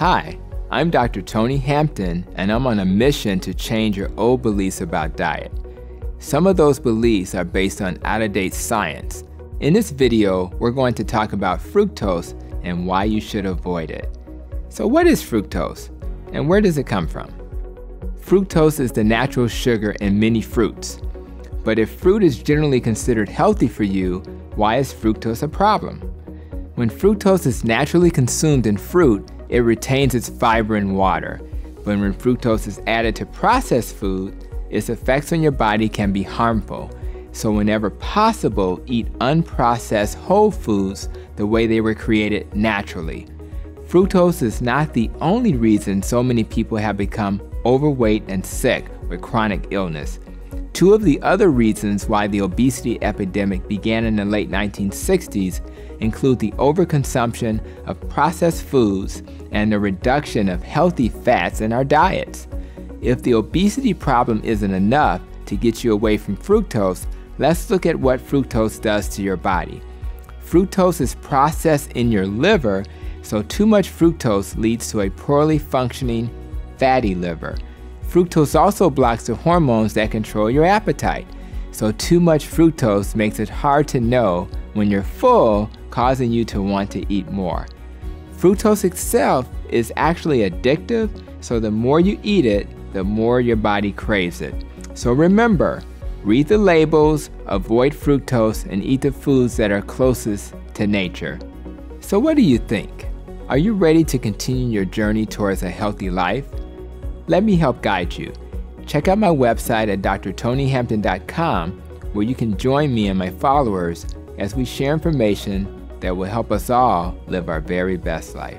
Hi, I'm Dr. Tony Hampton, and I'm on a mission to change your old beliefs about diet. Some of those beliefs are based on out of date science. In this video, we're going to talk about fructose and why you should avoid it. So, what is fructose, and where does it come from? Fructose is the natural sugar in many fruits. But if fruit is generally considered healthy for you, why is fructose a problem? When fructose is naturally consumed in fruit, it retains its fiber in water. But when fructose is added to processed food, its effects on your body can be harmful. So, whenever possible, eat unprocessed whole foods the way they were created naturally. Fructose is not the only reason so many people have become overweight and sick with chronic illness. Two of the other reasons why the obesity epidemic began in the late 1960s include the overconsumption of processed foods and the reduction of healthy fats in our diets. If the obesity problem isn't enough to get you away from fructose, let's look at what fructose does to your body. Fructose is processed in your liver, so too much fructose leads to a poorly functioning fatty liver. Fructose also blocks the hormones that control your appetite, so too much fructose makes it hard to know when you're full, causing you to want to eat more. Fructose itself is actually addictive, so the more you eat it, the more your body craves it. So remember, read the labels, avoid fructose, and eat the foods that are closest to nature. So, what do you think? Are you ready to continue your journey towards a healthy life? Let me help guide you. Check out my website at drtonyhampton.com where you can join me and my followers as we share information that will help us all live our very best life.